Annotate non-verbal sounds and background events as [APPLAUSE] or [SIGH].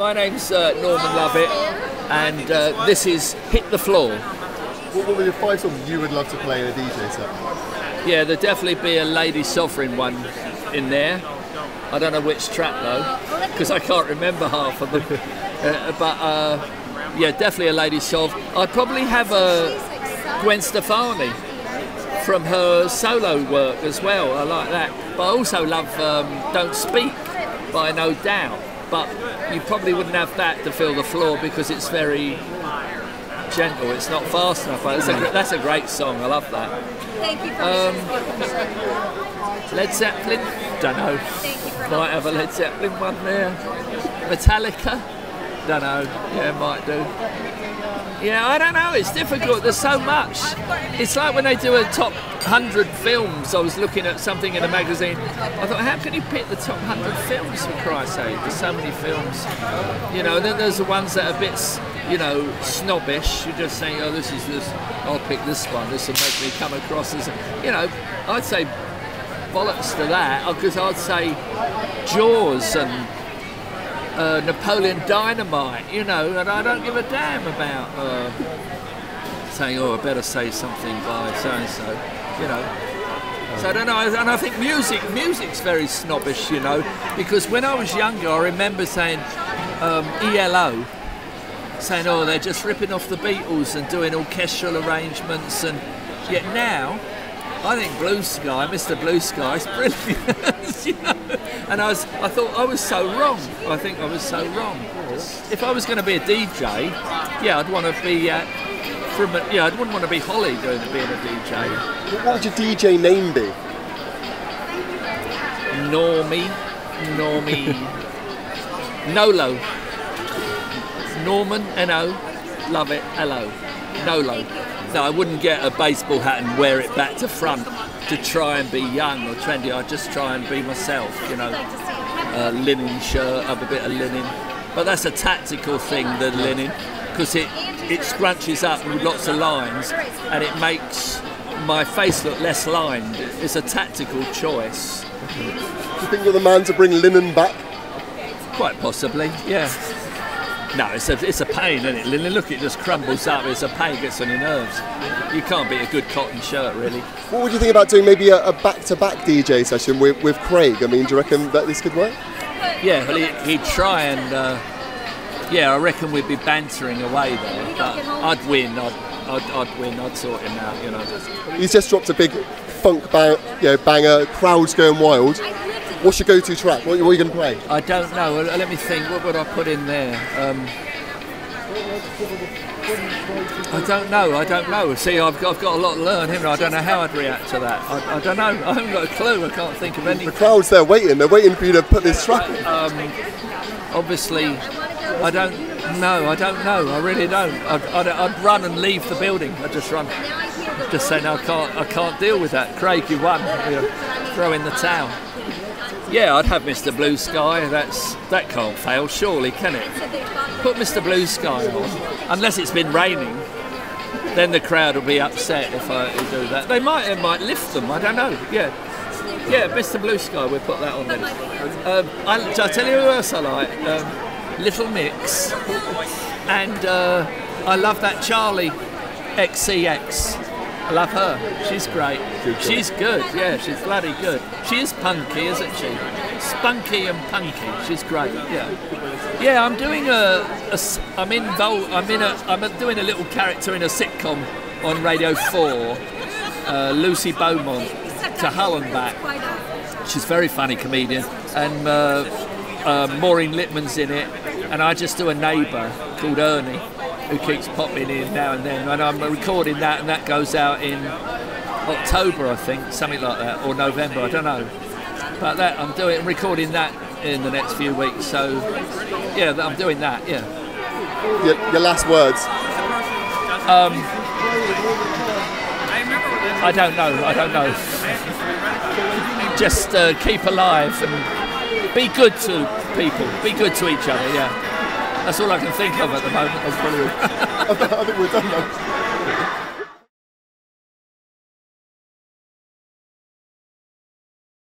my name's uh, Norman Lovett, and uh, this is Hit the Floor. What, what were the five songs you would love to play in a DJ set? Yeah, there'll definitely be a Lady Sovereign one in there. I don't know which track though, because I can't remember half of them. [LAUGHS] uh, but uh, yeah, definitely a Lady Sov. I'd probably have a Gwen Stefani from her solo work as well. I like that. But I also love um, Don't Speak by No Doubt. But you probably wouldn't have that to fill the floor because it's very gentle. It's not fast enough. But a, that's a great song. I love that. Thank you for um, Led Zeppelin? Don't know. Might have a Led Zeppelin one there. Metallica? Don't know. Yeah, might do. Yeah, I don't know. It's difficult. There's so much. It's like when they do a top 100 films. I was looking at something in a magazine. I thought, how can you pick the top 100 films for Christ's sake? There's so many films. You know, and then there's the ones that are a bit, you know, snobbish. You're just saying, oh, this is this. I'll pick this one. This will make me come across as, you know, I'd say bollocks to that because I'd say Jaws and uh, Napoleon Dynamite, you know, and I don't give a damn about uh, saying, oh, I better say something by so and so, you know. So I don't know, and I think music, music's very snobbish, you know, because when I was younger, I remember saying um, ELO, saying, oh, they're just ripping off the Beatles and doing orchestral arrangements, and yet now I think Blue Sky, Mr. Blue Sky, is brilliant. [LAUGHS] you know? And I was, I thought I was so wrong. I think I was so wrong. If I was going to be a DJ, yeah, I'd want to be uh, from. A, yeah, I wouldn't want to be Holly doing being a DJ. What would your DJ name be? Normie, Normie, Nolo, Norman, N O, love it, hello, Nolo. No, I wouldn't get a baseball hat and wear it back to front to try and be young or trendy. I'd just try and be myself, you know. A linen shirt, have a bit of linen. But that's a tactical thing, the linen, because it, it scrunches up with lots of lines and it makes my face look less lined. It's a tactical choice. Do you think you're the man to bring linen back? Quite possibly, yeah. No, it's a, it's a pain, isn't it? Look, it just crumbles up. It's a pain, it gets on your nerves. You can't beat a good cotton shirt, really. What would you think about doing maybe a, a back-to-back DJ session with, with Craig? I mean, do you reckon that this could work? Yeah, well, he, would try and, uh, yeah, I reckon we'd be bantering away there. But I'd win. I'd, I'd, I'd win. I'd sort him out, you know. He's just dropped a big funk bang, you know, banger. Crowds going wild. What's your go-to track? What, what are you going to play? I don't know. Let me think. What would I put in there? Um, I don't know. I don't know. See, I've got, I've got a lot to learn here. I don't know how I'd react to that. I, I, don't know. I haven't got a clue. I can't think of any. The crowd's there waiting. They're waiting for you to put this track in. Um, obviously, I don't know. I don't know. I really don't. I'd, I'd, I'd run and leave the building. I'd just run. Just saying, no, I can't. I can't deal with that. Craig, you won. You know, throw in the towel. Yeah, I'd have Mr. Blue Sky. That's that can't fail, surely, can it? Put Mr. Blue Sky on, unless it's been raining. Then the crowd will be upset if I do that. They might, it might lift them. I don't know. Yeah, yeah, Mr. Blue Sky. We'll put that on there. Um, I, I tell you who else I like? Um, Little Mix, and uh, I love that Charli XCX. I love her. She's great. She's good. Yeah, she's bloody good. She is punky, isn't she? Spunky and punky. She's great. Yeah. Yeah, I'm doing a. a I'm involved. I'm in a. I'm doing a little character in a sitcom on Radio Four. Uh, Lucy Beaumont to Hull and back. She's a very funny comedian, and uh, uh, Maureen Lipman's in it, and I just do a neighbour called Ernie who keeps popping in now and then. And I'm recording that, and that goes out in October, I think, something like that, or November, I don't know. But that I'm doing, recording that in the next few weeks. So yeah, I'm doing that. Yeah. Your, your last words. Um, I don't know. I don't know. Just uh, keep alive and be good to people. Be good to each other. Yeah. That's all I can think of at the moment. That's brilliant. [LAUGHS] I think we're done now.